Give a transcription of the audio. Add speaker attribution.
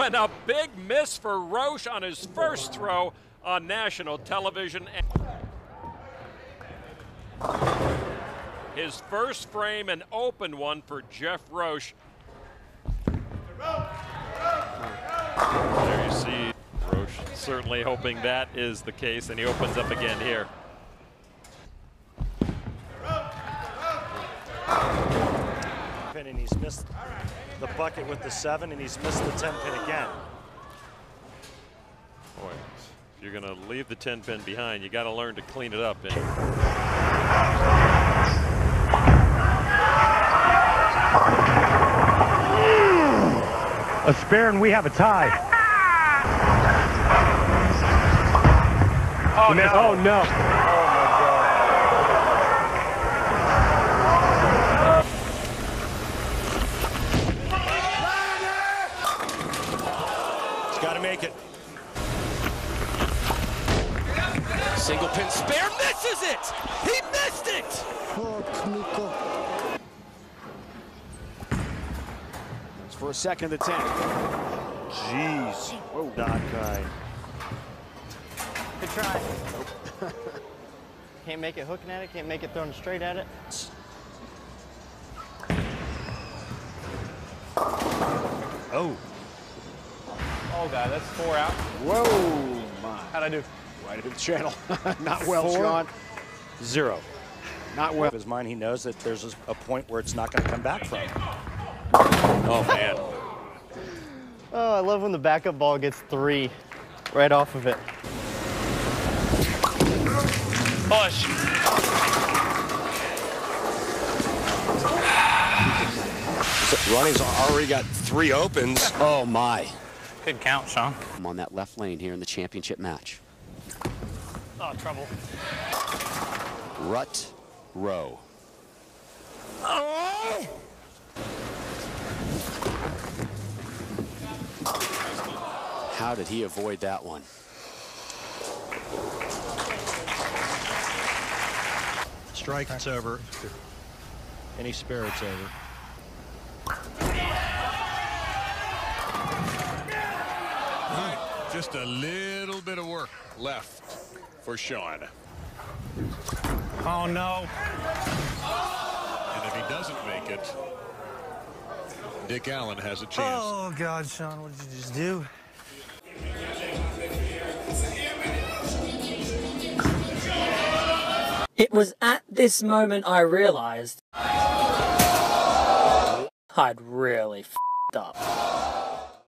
Speaker 1: and a big miss for Roche on his first throw on national television. His first frame, an open one for Jeff Roche. There you see Roche certainly hoping that is the case, and he opens up again here.
Speaker 2: And he's missed the bucket with the seven, and he's missed the 10 pin again.
Speaker 1: Boy, if you're going to leave the 10 pin behind, you got to learn to clean it up. And
Speaker 3: A spare and we have a tie.
Speaker 4: Oh, no.
Speaker 3: Oh, no.
Speaker 2: Make it.
Speaker 5: Single pin spare misses it. He missed it.
Speaker 4: It's for a second 10.
Speaker 2: Jeez. Whoa. Dot guy.
Speaker 6: Good try. can't make it hooking at it, can't make it throwing straight at it.
Speaker 2: Oh.
Speaker 6: Oh god, that's four out.
Speaker 4: Whoa, my.
Speaker 6: How'd I do?
Speaker 4: Right into the channel. Not well,
Speaker 2: Four.
Speaker 4: Sean.
Speaker 2: Zero.
Speaker 4: Not well.
Speaker 2: His mind, he knows that there's a- a point where it's not going to come back from.
Speaker 1: oh, man.
Speaker 6: Oh, I love when the backup ball gets three right off of it.
Speaker 5: Push.
Speaker 7: Ronnie's already got three opens.
Speaker 4: Oh, my.
Speaker 6: Good count, Sean.
Speaker 8: I'm on that left lane here in the championship match.
Speaker 6: Oh, trouble.
Speaker 8: Rut row. How did he avoid that one?
Speaker 2: Strike, it's over. Any spirit's over.
Speaker 9: Just a little bit of work left for Sean.
Speaker 4: Oh, no.
Speaker 9: And if he doesn't make it, Dick Allen has a chance.
Speaker 4: Oh, God, Sean, what did you just do?
Speaker 10: It was at this moment I realized I'd really f***ed up.